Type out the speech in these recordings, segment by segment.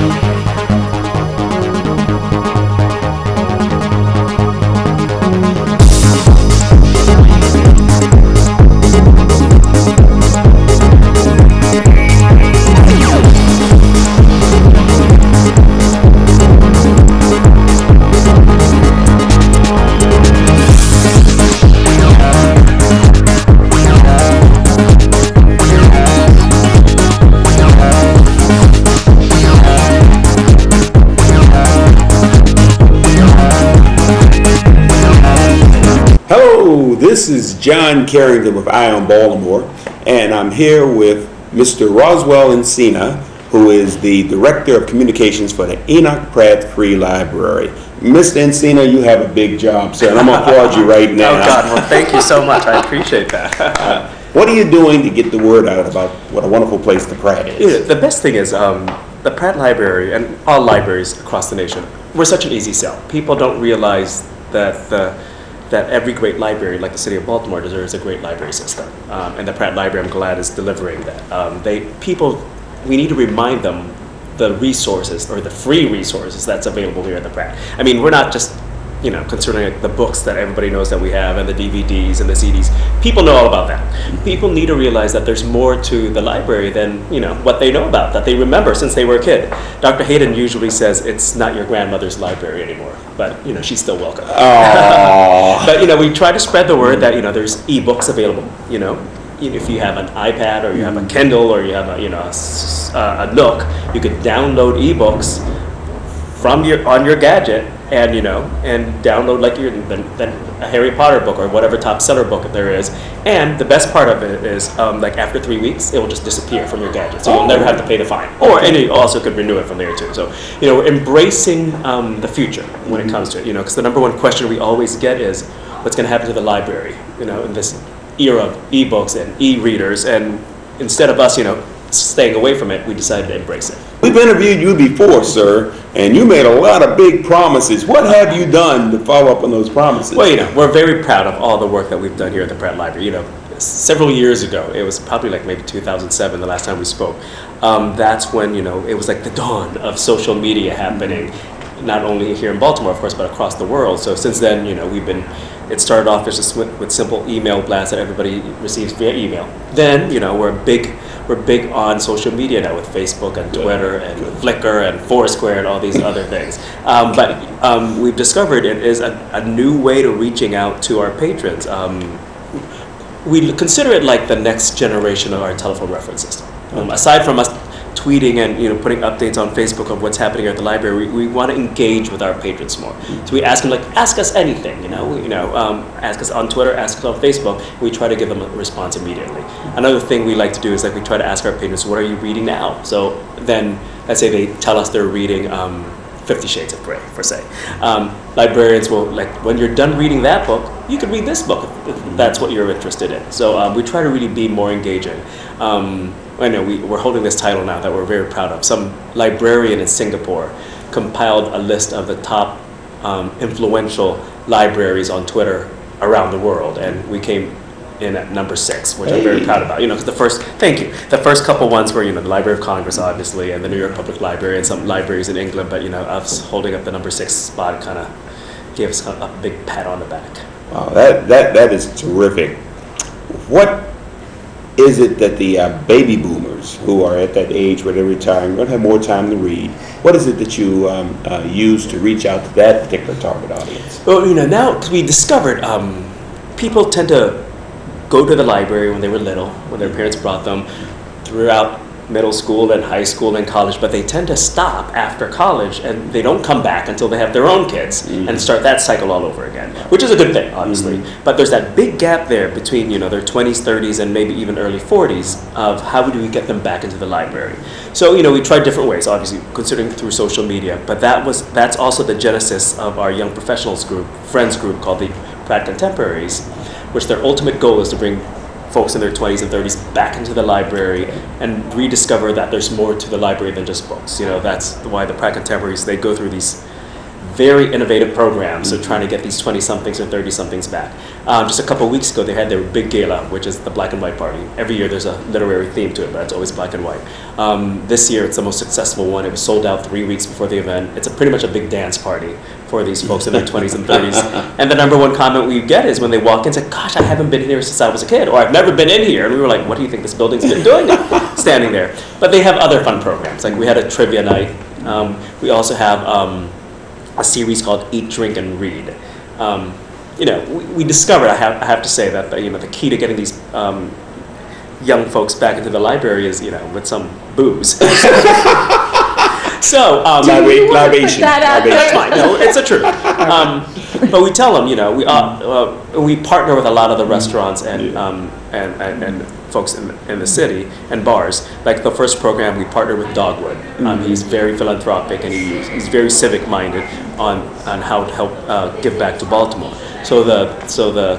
Hello, John Carrington with Eye on Baltimore, and I'm here with Mr. Roswell Encina, who is the Director of Communications for the Enoch Pratt Free Library. Mr. Encina, you have a big job, sir, and I'm gonna applaud you right now. Oh, God, well, thank you so much. I appreciate that. What are you doing to get the word out about what a wonderful place the Pratt is? the best thing is um, the Pratt Library and all libraries across the nation, we're such an easy sell. People don't realize that the that every great library, like the city of Baltimore, deserves a great library system. Um, and the Pratt Library, I'm glad, is delivering that. Um, they people, we need to remind them the resources or the free resources that's available here at the Pratt. I mean, we're not just you know concerning like the books that everybody knows that we have and the DVDs and the CDs. People know all about that. People need to realize that there's more to the library than you know what they know about that they remember since they were a kid. Dr. Hayden usually says it's not your grandmother's library anymore, but you know she's still welcome. But you know, we try to spread the word that you know there's ebooks available. You know, if you have an iPad or you have a Kindle or you have a you know a, uh, a Nook, you could download ebooks from your on your gadget and you know and download like your the, the, a Harry Potter book or whatever top seller book there is. And the best part of it is um, like after three weeks, it will just disappear from your gadget, so you'll never have to pay the fine. Or and you also could renew it from there too. So you know, we're embracing um, the future when it comes to it. You know, because the number one question we always get is, what's going to happen to the library? You know, in this era of e-books and e-readers, and instead of us, you know, staying away from it, we decided to embrace it. We've interviewed you before, sir, and you made a lot of big promises. What have you done to follow up on those promises? Well, you know, we're very proud of all the work that we've done here at the Pratt Library. You know, several years ago, it was probably like maybe 2007, the last time we spoke. Um, that's when you know it was like the dawn of social media happening, not only here in Baltimore, of course, but across the world. So since then, you know, we've been. It started off as just with, with simple email blasts that everybody receives via email. Then, you know, we're a big. We're big on social media now with Facebook and Twitter and Flickr and Foursquare and all these other things. Um, but um, we've discovered it is a, a new way to reaching out to our patrons. Um, we consider it like the next generation of our telephone reference system. Um, aside from us tweeting and you know putting updates on Facebook of what's happening at the library, we, we want to engage with our patrons more. So we ask them like, ask us anything, you know, you know, um, ask us on Twitter, ask us on Facebook. We try to give them a response immediately. Another thing we like to do is like we try to ask our patrons, what are you reading now? So then, let's say they tell us they're reading. Um, Fifty Shades of Grey, per se. Um, librarians will like when you're done reading that book, you could read this book if if that's what you're interested in. So um, we try to really be more engaging. I know we, we're holding this title now that we're very proud of. Some librarian in Singapore compiled a list of the top um, influential libraries on Twitter around the world, and we came in at number six, which I'm very proud about. You know, 'cause the first, thank you. The first couple ones were, you know, the Library of Congress, obviously, and the New York Public Library, and some libraries in England. But you know, us holding up the number six spot kind of gave us a big pat on the back. Wow, that, that, that is terrific. What is it that the uh, baby boomers who are at that age where they're retiring, going to have more time to read, what is it that you um, uh, use to reach out to that particular target audience? Well, you know, now because we discovered um, people tend to go to the library when they were little, when their parents brought them throughout middle school and high school and college, but they tend to stop after college and they don't come back until they have their own kids and mm-hmm. start that cycle all over again, which is a good thing, obviously. Mm-hmm. But there's that big gap there between you know their 20s, 30s, and maybe even early 40s of how do we get them back into the library. So you know we tried different ways, obviously considering through social media, but that was that's also the genesis of our young professionals group, friends group called the Pratt Contemporaries, which their ultimate goal is to bring folks in their 20s and 30s back into the library and rediscover that there's more to the library than just books. You know, that's why the Pratt Contemporaries, they go through these very innovative programs. So trying to get these 20 somethings or 30 somethings back. Um, just a couple of weeks ago, they had their big gala, which is the black and white party. Every year there's a literary theme to it, but it's always black and white. Um, this year it's the most successful one. It was sold out three weeks before the event. It's a pretty much a big dance party for these folks in their 20s and 30s. And the number one comment we get is when they walk in, say, "Gosh, I haven't been here since I was a kid," or "I've never been in here." And we were like, "What do you think this building's been doing, standing there?" But they have other fun programs. Like we had a trivia night. Um, we also have um, a series called Eat, Drink, and Read. Um, you know, we, we discovered. I have, I have to say that the, you know the key to getting these um, young folks back into the library is you know with some booze. So, um, Liba- libation. that libation. that's fine. No, it's a truth. Um, but we tell them, you know, we uh, uh, we partner with a lot of the restaurants and um, and, and, and folks in, in the city and bars. Like the first program, we partnered with Dogwood. Um, he's very philanthropic and he, he's very civic minded on on how to help uh, give back to Baltimore. So the so the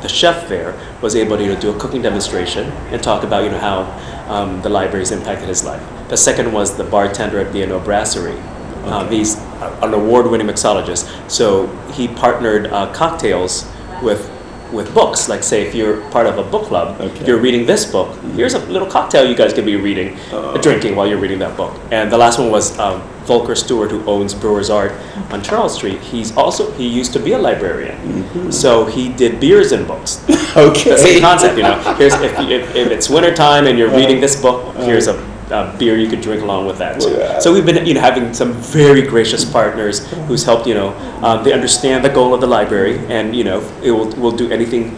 the chef there was able to you know, do a cooking demonstration and talk about you know how um, the library's impacted his life. The second was the bartender at B&O Brasserie. Uh, he's an award-winning mixologist, so he partnered uh, cocktails with with books. Like say, if you're part of a book club, Okay. you're reading this book. Here's a little cocktail you guys could be reading, Oh. drinking while you're reading that book. And the last one was um, Volker Stewart, who owns Brewer's Art on Charles Street. He's also he used to be a librarian, Mm-hmm. so he did beers and books. Okay. The same concept, you know. Here's if, if, if it's wintertime and you're reading this book, here's a, a beer you could drink along with that. too. Yeah. So we've been, you know, having some very gracious partners who's helped, you know, um, they understand the goal of the library, and you know, it will will do anything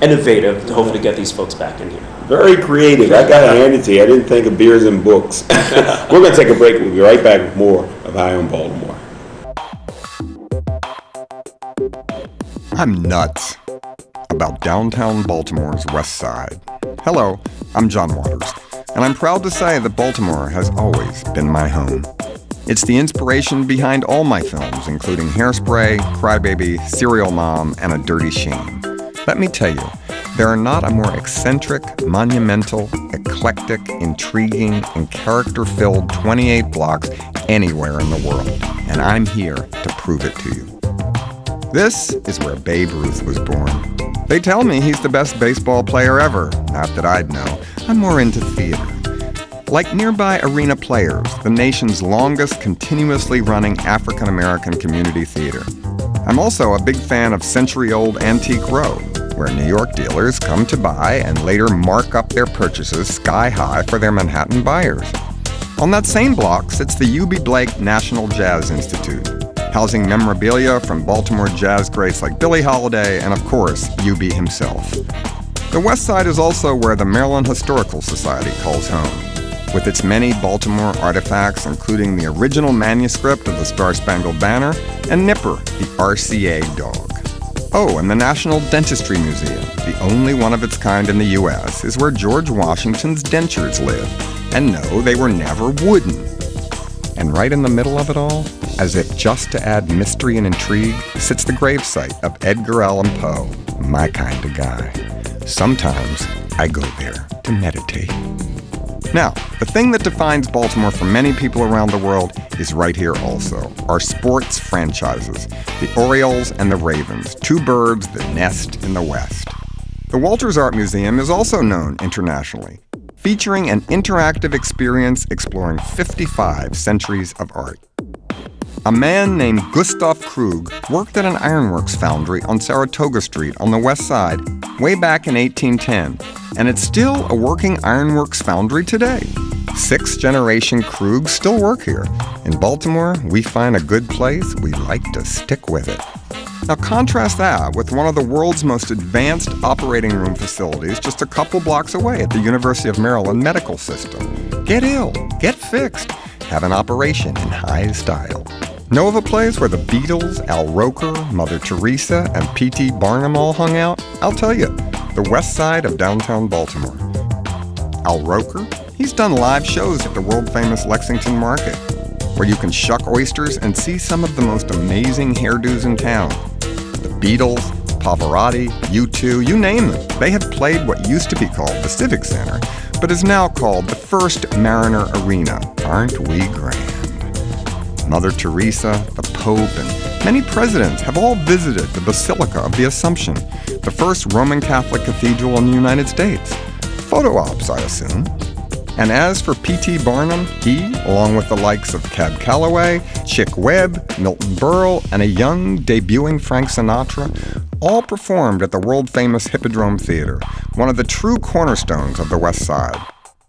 innovative to hopefully get these folks back in here. Very creative. I gotta hand it to you. I didn't think of beers and books. We're gonna take a break. We'll be right back with more of Eye on Baltimore. I'm nuts about downtown Baltimore's West Side. Hello, I'm John Waters, and I'm proud to say that Baltimore has always been my home. It's the inspiration behind all my films, including Hairspray, Crybaby, Serial Mom, and A Dirty Shame. Let me tell you, there are not a more eccentric, monumental, eclectic, intriguing, and character filled 28 blocks anywhere in the world, and I'm here to prove it to you. This is where Babe Ruth was born. They tell me he's the best baseball player ever. Not that I'd know. I'm more into theater. Like nearby Arena Players, the nation's longest continuously running African American community theater. I'm also a big fan of Century Old Antique Row, where New York dealers come to buy and later mark up their purchases sky high for their Manhattan buyers. On that same block sits the Eubie Blake National Jazz Institute, housing memorabilia from Baltimore jazz greats like Billie Holiday and, of course, Eubie himself. The West Side is also where the Maryland Historical Society calls home, with its many Baltimore artifacts, including the original manuscript of the Star Spangled Banner and Nipper, the RCA dog. Oh, and the National Dentistry Museum, the only one of its kind in the U.S., is where George Washington's dentures live. And no, they were never wooden. And right in the middle of it all, as if just to add mystery and intrigue, sits the gravesite of Edgar Allan Poe, my kind of guy. Sometimes I go there to meditate. Now, the thing that defines Baltimore for many people around the world is right here also our sports franchises, the Orioles and the Ravens, two birds that nest in the West. The Walters Art Museum is also known internationally, featuring an interactive experience exploring 55 centuries of art. A man named Gustav Krug worked at an ironworks foundry on Saratoga Street on the west side way back in 1810, and it's still a working ironworks foundry today. Sixth generation Krugs still work here. In Baltimore, we find a good place, we like to stick with it. Now, contrast that with one of the world's most advanced operating room facilities just a couple blocks away at the University of Maryland Medical System. Get ill, get fixed, have an operation in high style. Know of a place where the Beatles, Al Roker, Mother Teresa, and P.T. Barnum all hung out? I'll tell you, the west side of downtown Baltimore. Al Roker? He's done live shows at the world famous Lexington Market, where you can shuck oysters and see some of the most amazing hairdos in town. Beatles, Pavarotti, U2, you name them. They have played what used to be called the Civic Center, but is now called the First Mariner Arena. Aren't we grand? Mother Teresa, the Pope, and many presidents have all visited the Basilica of the Assumption, the first Roman Catholic cathedral in the United States. Photo ops, I assume. And as for P.T. Barnum, he, along with the likes of Cab Calloway, Chick Webb, Milton Berle, and a young, debuting Frank Sinatra, all performed at the world famous Hippodrome Theater, one of the true cornerstones of the West Side.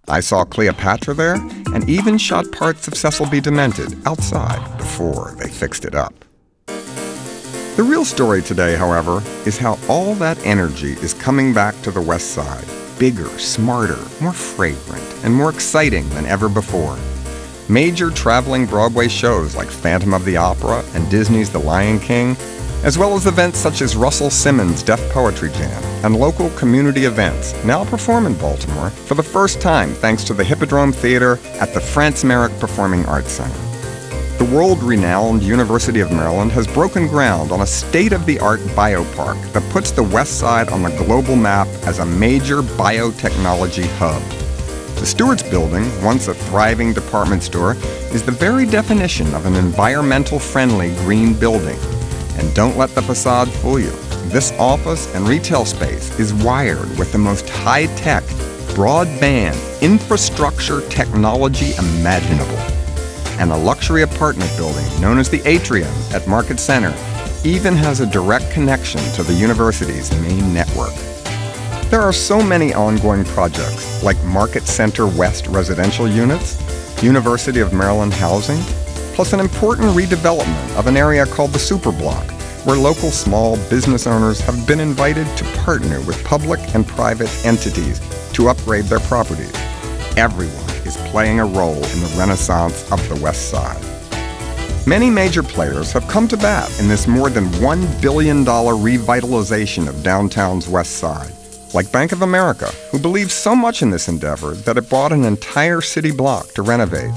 I saw Cleopatra there and even shot parts of Cecil B. Demented outside before they fixed it up. The real story today, however, is how all that energy is coming back to the West Side bigger, smarter, more fragrant, and more exciting than ever before. Major traveling Broadway shows like Phantom of the Opera and Disney's The Lion King, as well as events such as Russell Simmons' Def Poetry Jam and local community events, now perform in Baltimore for the first time thanks to the Hippodrome Theater at the France-Merrick Performing Arts Center. The world renowned University of Maryland has broken ground on a state of the art biopark that puts the West Side on the global map as a major biotechnology hub. The Stewart's Building, once a thriving department store, is the very definition of an environmental friendly green building. And don't let the facade fool you. This office and retail space is wired with the most high tech, broadband infrastructure technology imaginable and the luxury apartment building known as the Atrium at Market Center even has a direct connection to the university's main network. There are so many ongoing projects like Market Center West residential units, University of Maryland housing, plus an important redevelopment of an area called the Superblock, where local small business owners have been invited to partner with public and private entities to upgrade their properties. Everyone playing a role in the renaissance of the West Side. Many major players have come to bat in this more than $1 billion revitalization of downtown's West Side, like Bank of America, who believes so much in this endeavor that it bought an entire city block to renovate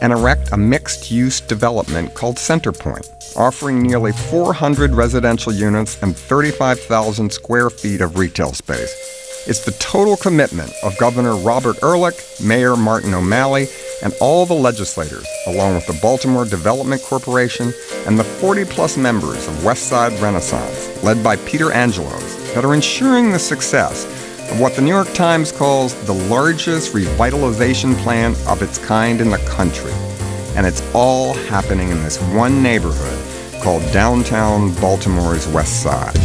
and erect a mixed use development called Centerpoint, offering nearly 400 residential units and 35,000 square feet of retail space. It's the total commitment of Governor Robert Ehrlich, Mayor Martin O'Malley, and all the legislators, along with the Baltimore Development Corporation and the 40 plus members of West Side Renaissance, led by Peter Angelos, that are ensuring the success of what the New York Times calls the largest revitalization plan of its kind in the country. And it's all happening in this one neighborhood called downtown Baltimore's West Side.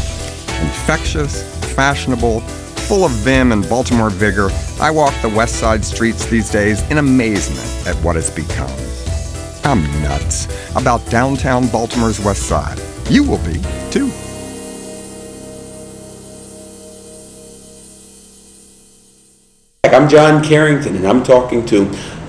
Infectious, fashionable, full of vim and Baltimore vigor, I walk the West Side streets these days in amazement at what it's become. I'm nuts about downtown Baltimore's West Side. You will be, too. I'm John Carrington, and I'm talking to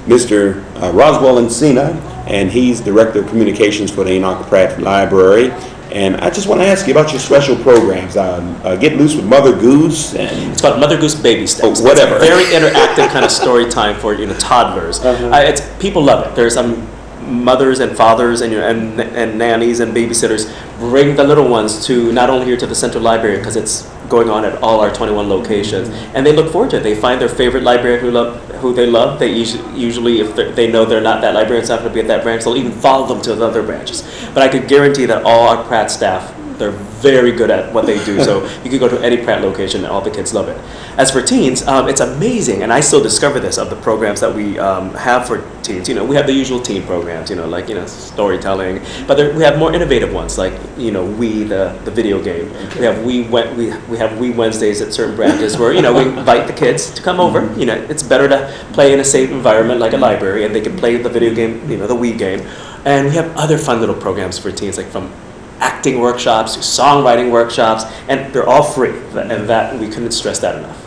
Mr. Uh, Roswell Encina, and he's Director of Communications for the Enoch Pratt Library. And I just want to ask you about your special programs. Um, uh, Get Loose with Mother Goose and It's called Mother Goose Baby Steps. Oh, whatever. It's a very interactive kind of story time for you know toddlers. Uh-huh. Uh, it's people love it. There's um, mothers and fathers and, you know, and and nannies and babysitters bring the little ones to not only here to the Central Library because it's going on at all our 21 locations, and they look forward to it. They find their favorite librarian who love who they love. They usually, usually if they're- know they're not that librarian's not going to be at that branch, they'll even follow them to the other branches. But I could guarantee that all our Pratt staff they're very good at what they do. So you could go to any Pratt location and all the kids love it. As for teens, um, it's amazing, and I still discover this of the programs that we um, have for teens. You know, we have the usual teen programs, you know, like you know storytelling, but there, we have more innovative ones, like you know, we the the video game. We have we went we we have we Wednesdays at certain branches where you know we invite the kids to come over. You know, it's better to play in a safe environment like a library, and they can play the video game, you know, the Wii game. And we have other fun little programs for teens, like from acting workshops to songwriting workshops, and they're all free. And that we couldn't stress that enough.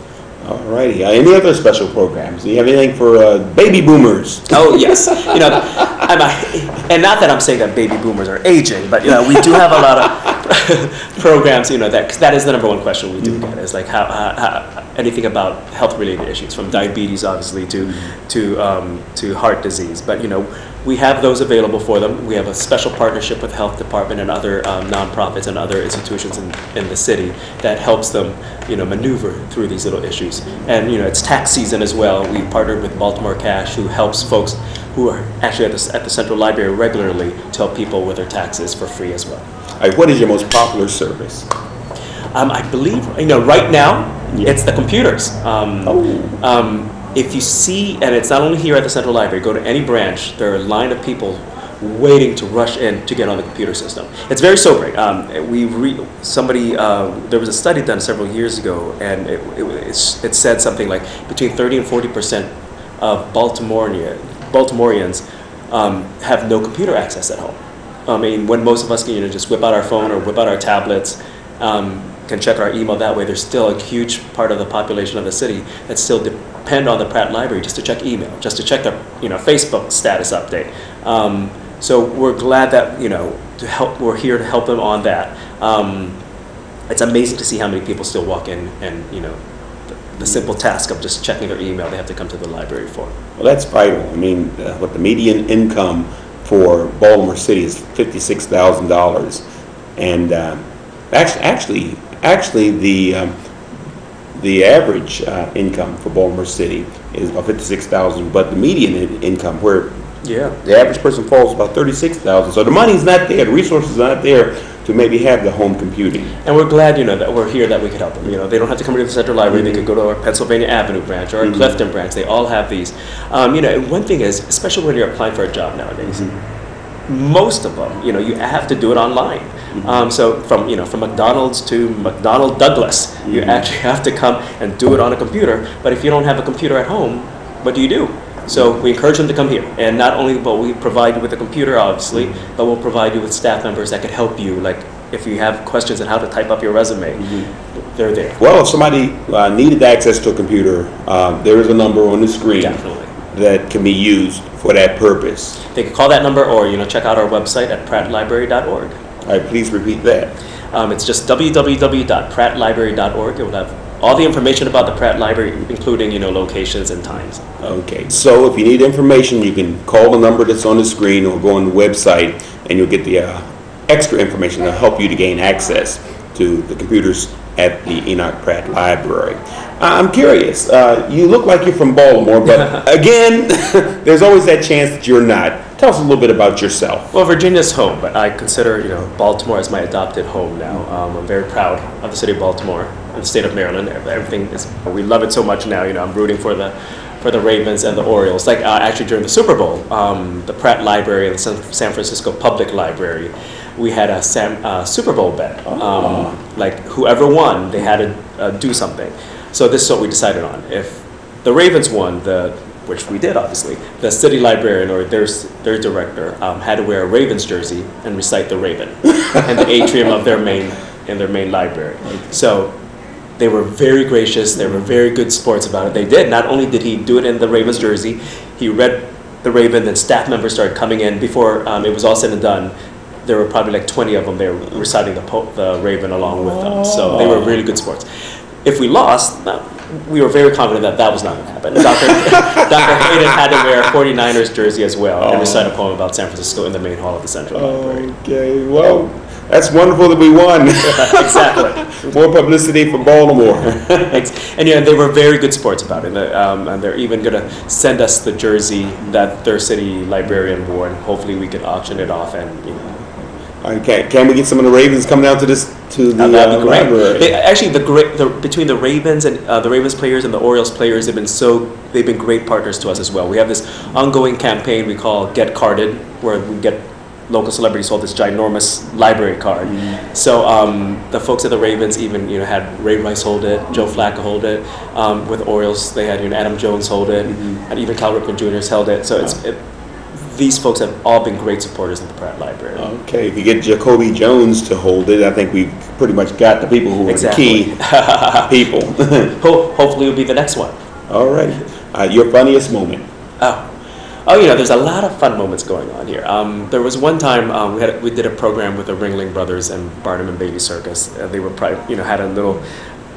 all righty. Uh, any other special programs? Do you have anything for uh, baby boomers? Oh yes, you know, I'm a, and not that I'm saying that baby boomers are aging, but you know, we do have a lot of programs. You know, that 'cause that is the number one question we do get is like how, how, how anything about health related issues, from diabetes obviously to to um, to heart disease. But you know, we have those available for them. We have a special partnership with health department and other um, nonprofits and other institutions in, in the city that helps them, you know, maneuver through these little issues. And you know, it's tax season as well. We partnered with Baltimore Cash, who helps folks who are actually at the, at the central library regularly to help people with their taxes for free as well. All right, what is your most popular service? Um, I believe, you know, right now, Yeah. it's the computers. Um, Oh. If you see, and it's not only here at the Central Library, go to any branch, there are a line of people waiting to rush in to get on the computer system. It's very sobering. Um, we re- somebody, uh, there was a study done several years ago, and it, it, it said something like between 30 and 40 percent of Baltimorean, Baltimoreans um, have no computer access at home. I mean, when most of us can, you know, just whip out our phone or whip out our tablets, um, can check our email that way, there's still a huge part of the population of the city that still depend on the Pratt Library just to check email, just to check their, you know, Facebook status update. Um, so we're glad that, you know, to help, we're here to help them on that. Um, it's amazing to see how many people still walk in and, you know, the, the simple task of just checking their email, they have to come to the library for. Well, that's vital. I mean, uh, what the median income for Baltimore City is fifty-six thousand dollars, and um, actually, actually, actually, the um, the average uh, income for Baltimore City is about fifty-six thousand, but the median in- income, where Yeah. the average person falls, is about thirty-six thousand. So the money's not there, the resources are not there to maybe have the home computing. And we're glad, you know, that we're here that we could help them. You know, they don't have to come to the Central Library. They could go to our Pennsylvania Avenue branch or our Clifton branch. They all have these. Um, you know, and one thing is, especially when you're applying for a job nowadays, most of them, you know, you have to do it online. Um, so from you know from McDonald's to McDonald Douglas, you actually have to come and do it on a computer. But if you don't have a computer at home, what do you do? So we encourage them to come here, and not only will we provide you with a computer, obviously, but we'll provide you with staff members that could help you. Like if you have questions on how to type up your resume, they're there. Well, if somebody uh, needed access to a computer, uh, there is a number on the screen Definitely. that can be used for that purpose. They can call that number, or you know, check out our website at prattlibrary.org. All right, please repeat that. Um, it's just www.prattlibrary.org. It will have all the information about the Pratt Library, including you know locations and times. Okay, so if you need information, you can call the number that's on the screen or go on the website and you'll get the uh, extra information to help you to gain access to the computers at the Enoch Pratt Library. I- I'm curious, uh, you look like you're from Baltimore, but again, there's always that chance that you're not. Tell us a little bit about yourself. Well, Virginia's home, but I consider you know Baltimore as my adopted home now. Um, I'm very proud of the city of Baltimore and the state of Maryland. Everything is we love it so much now. You know, I'm rooting for the for the Ravens and the Orioles. Like uh, actually during the Super Bowl, um, the Pratt Library and the San Francisco Public Library, we had a Sam, uh, Super Bowl bet. Um, like whoever won, they had to uh, do something. So this is what we decided on. If the Ravens won, the which we did obviously, the city librarian or their their director um, had to wear a Ravens jersey and recite the Raven in the atrium of their main in their main library. So they were very gracious. They were very good sports about it. They did. Not only did he do it in the Ravens jersey, he read the Raven. Then staff members started coming in before um, it was all said and done. There were probably like 20 of them. They were reciting the, po- the Raven along with them. So they were really good sports. If we lost, uh, we were very confident that that was not going to happen. Dr. Dr. Hayden had to wear a 49ers jersey as well and recite a poem about San Francisco in the main hall of the Central Library. Okay, well, that's wonderful that we won. exactly. More publicity for Baltimore. And yeah, they were very good sports about it. Um, and they're even going to send us the jersey that their city librarian wore, and hopefully we can auction it off. And you know, All right, can, can we get some of the Ravens come down to this to the uh, that'd be great. library? They, actually, the great the, between the Ravens and uh, the Ravens players and the Orioles players have been so they've been great partners to us as well. We have this ongoing campaign we call Get Carded, where we get local celebrities hold this ginormous library card. So um, the folks at the Ravens even you know had Ray Rice hold it, Joe Flacco hold it. Um, with Orioles, they had you know Adam Jones hold it, and even Cal Ripken Jr. held it. So it's it, these folks have all been great supporters of the Pratt Library. Okay, if you get Jacoby Jones to hold it, I think we've pretty much got the people who are Exactly. the key people. Ho- hopefully, it'll be the next one. All right, uh, your funniest moment. Oh, oh, you know, there's a lot of fun moments going on here. Um, there was one time um, we had we did a program with the Ringling Brothers and Barnum and Bailey Circus. Uh, they were pri- you know had a little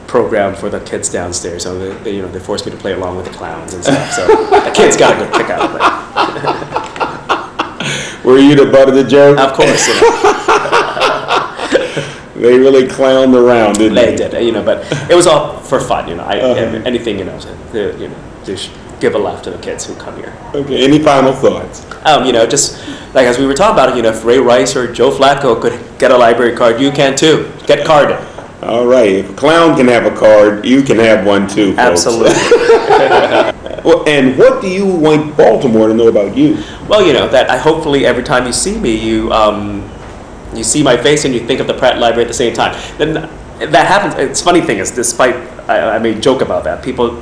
program for the kids downstairs. So they, they you know they forced me to play along with the clowns and stuff. So the kids got a good kick out of it. Were you the butt of the joke? Of course, you know, They really clowned around, didn't they they? did. You know, but it was all for fun. You know, I, Uh-huh. anything you know, to, you know, to give a laugh to the kids who come here. Okay, any final thoughts? Um, you know, just like as we were talking about it, you know, if Ray Rice or Joe Flacco could get a library card, you can too. Get carded. All right, if a clown can have a card, you can have one too, folks. Absolutely. Well, and what do you want Baltimore to know about you? well, you know, that I hopefully every time you see me, you um, you see my face and you think of the Pratt Library at the same time. Then that happens. It's funny thing is, despite I, I may joke about that, people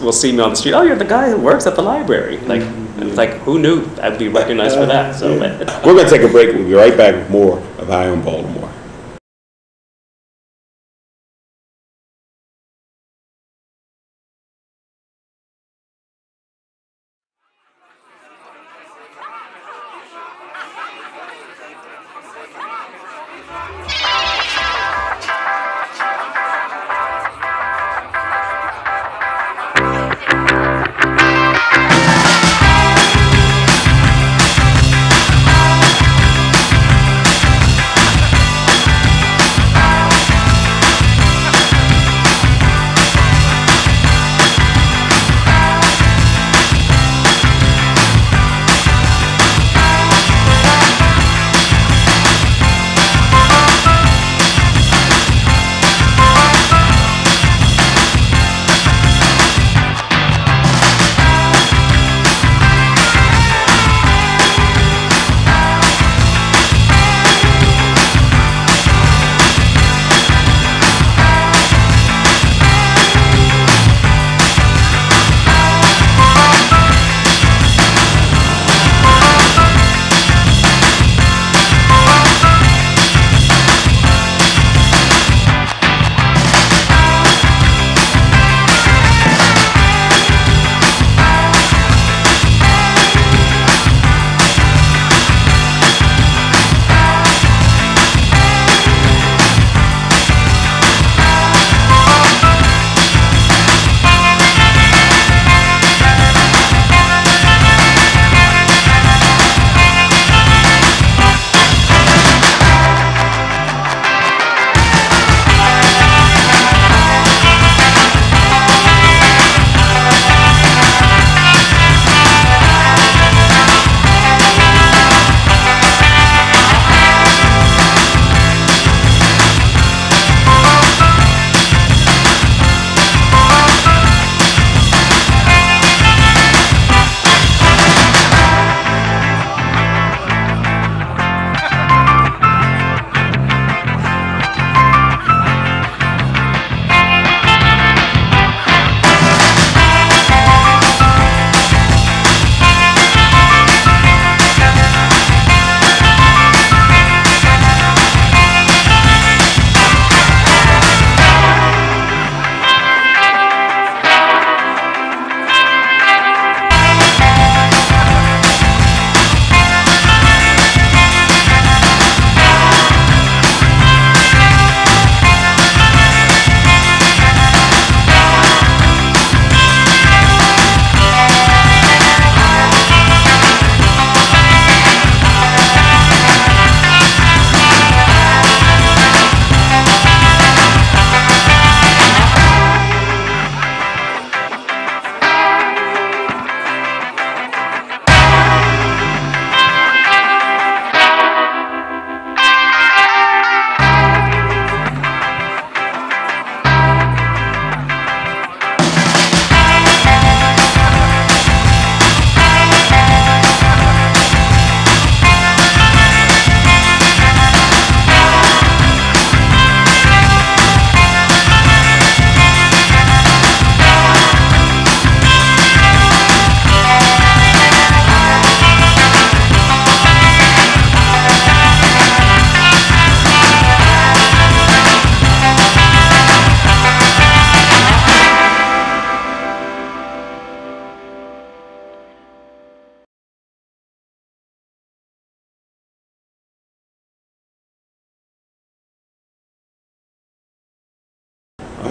will see me on the street. Oh, you're the guy who works at the library. Like, it's like who knew I'd be recognized for that? So. We're going to take a break. We'll be right back with more of Eye on Baltimore.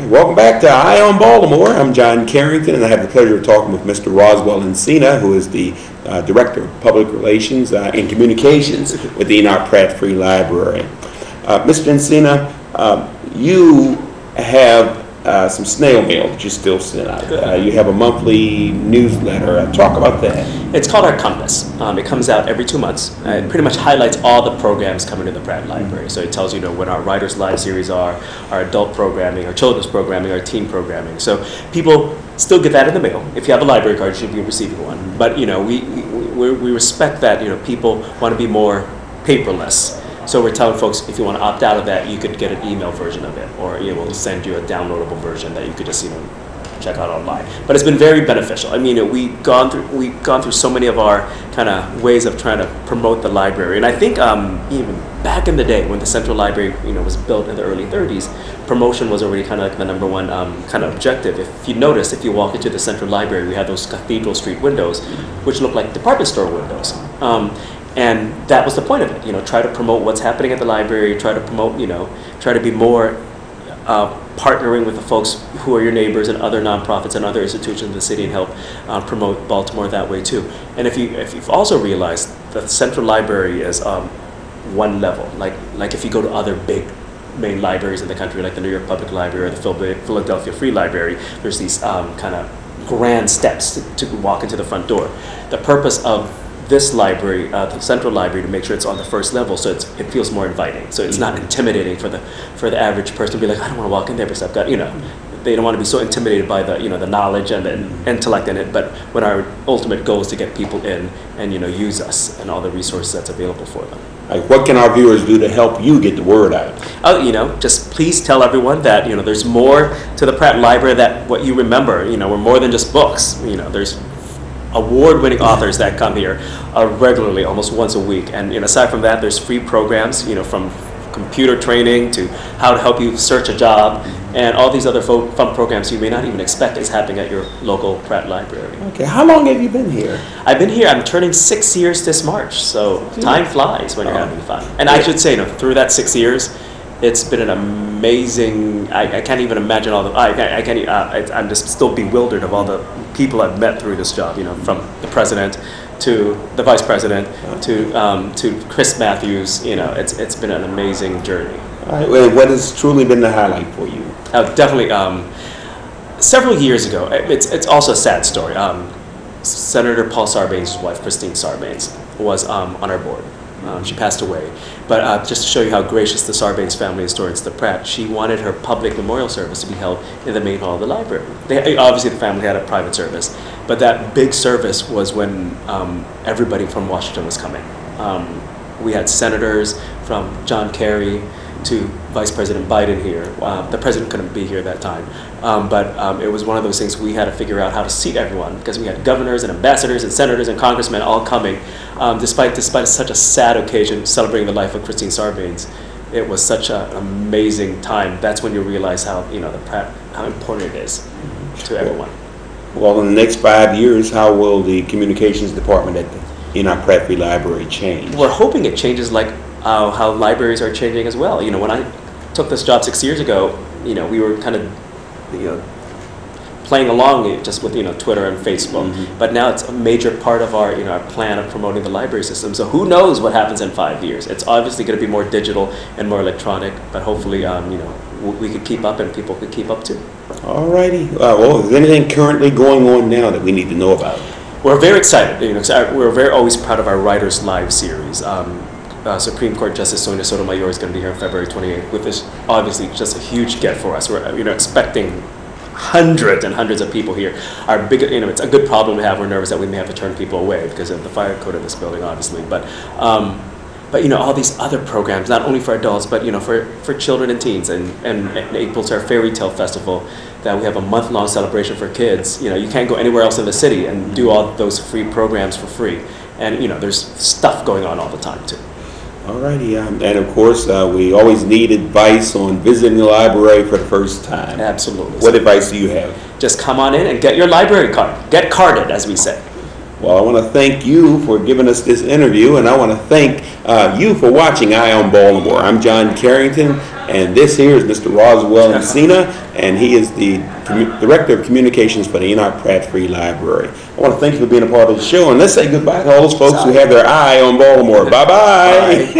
Welcome back to Eye on Baltimore. I'm John Carrington, and I have the pleasure of talking with Mr. Roswell Encina, who is the uh, Director of Public Relations uh, and Communications with the Enoch Pratt Free Library. Uh, Mr. Encina, uh, you have uh, some snail mail that you still send out. Uh, you have a monthly newsletter. Uh, talk about that. It's called our Compass. Um, it comes out every two months. Uh, it pretty much highlights all the programs coming to the Pratt Library. So it tells you, you know when our Writers Live series are, our adult programming, our children's programming, our teen programming. So people still get that in the mail. If you have a library card, you should be receiving one. But you know we, we, we respect that you know people want to be more paperless. So we're telling folks if you want to opt out of that, you could get an email version of it, or know, we'll send you a downloadable version that you could just you know check out online. But it's been very beneficial. I mean, we've gone through we've gone through so many of our kind of ways of trying to promote the library, and I think um, even back in the day when the Central Library you know was built in the early 30s, promotion was already kind of like the number one um, kind of objective. If you notice, if you walk into the Central Library, we have those Cathedral Street windows, which look like department store windows. Um, and that was the point of it, you know, try to promote what's happening at the library, try to promote, you know, try to be more uh, partnering with the folks who are your neighbors and other nonprofits and other institutions in the city and help uh, promote Baltimore that way too. And if you if you've also realized the Central Library is um, one level, like like if you go to other big main libraries in the country, like the New York Public Library or the Philadelphia Free Library, there's these um, kind of grand steps to, to walk into the front door. The purpose of this library, uh, the central library, to make sure it's on the first level, so it's, it feels more inviting. So it's not mm-hmm. intimidating for the for the average person to be like, I don't want to walk in there because I've got you know, they don't want to be so intimidated by the you know the knowledge and the mm-hmm. intellect in it. But when our ultimate goal is to get people in and you know use us and all the resources that's available for them. Like, what can our viewers do to help you get the word out? Oh, you know, just please tell everyone that you know there's more to the Pratt Library that what you remember. You know, we're more than just books. You know, there's award-winning authors that come here uh, regularly, almost once a week. And you know, aside from that, there's free programs, you know, from computer training to how to help you search a job, and all these other fun programs you may not even expect is happening at your local Pratt Library. Okay, how long have you been here? I've been here. I'm turning six years this March, so time flies when you're oh. having fun. And I should say, you know, through that six years, it's been an amazing. I, I can't even imagine all the. I, I can't. Uh, I, I'm just still bewildered of all the people I've met through this job. You know, from the president to the vice president to um, to Chris Matthews. You know, it's it's been an amazing journey. Right. Well, what has truly been the highlight for you? Uh, definitely. Um, several years ago, it's it's also a sad story. Um, Senator Paul Sarbanes' wife, Christine Sarbanes, was um, on our board. Um, she passed away. But uh, just to show you how gracious the Sarbanes family is towards the Pratt, she wanted her public memorial service to be held in the main hall of the library. They, obviously, the family had a private service, but that big service was when um, everybody from Washington was coming. Um, we had senators from John Kerry to Vice President Biden here. Uh, the president couldn't be here that time, um, but um, it was one of those things we had to figure out how to seat everyone because we had governors and ambassadors and senators and congressmen all coming. Um, despite despite such a sad occasion celebrating the life of Christine Sarbanes, it was such an amazing time. That's when you realize how you know the how important it is to everyone. Well, in the next five years, how will the communications department at the Enoch Pratt Free Library change? We're hoping it changes like uh, how libraries are changing as well. You know, when I took this job six years ago, you know, we were kind of, you know, playing along just with you know Twitter and Facebook. Mm-hmm. But now it's a major part of our you know our plan of promoting the library system. So who knows what happens in five years? It's obviously going to be more digital and more electronic. But hopefully, um, you know, w- we could keep up and people could keep up too. All righty. Uh, well, is anything currently going on now that we need to know about? We're very excited. You know, we're very always proud of our Writers Live series. Um, uh, Supreme Court Justice Sonia Sotomayor is going to be here on February 28th, with this obviously just a huge get for us. We're you know expecting hundreds and hundreds of people here. Our big, you know, it's a good problem to have. We're nervous that we may have to turn people away because of the fire code of this building, obviously. But, um, but you know, all these other programs, not only for adults, but you know, for, for children and teens. And, and, and April's our fairy tale festival that we have a month long celebration for kids. You know, you can't go anywhere else in the city and do all those free programs for free. And you know, there's stuff going on all the time too. Alrighty, um, and of course, uh, we always need advice on visiting the library for the first time. Absolutely. What advice do you have? Just come on in and get your library card. Get carded, as we say. Well, I want to thank you for giving us this interview, and I want to thank uh, you for watching Eye on Baltimore. I'm John Carrington, and this here is Mr. Roswell Encina, and he is the Director of Communications for the Enoch Pratt Free Library. I want to thank you for being a part of the show, and let's say goodbye to all those folks who have their eye on Baltimore. Bye-bye.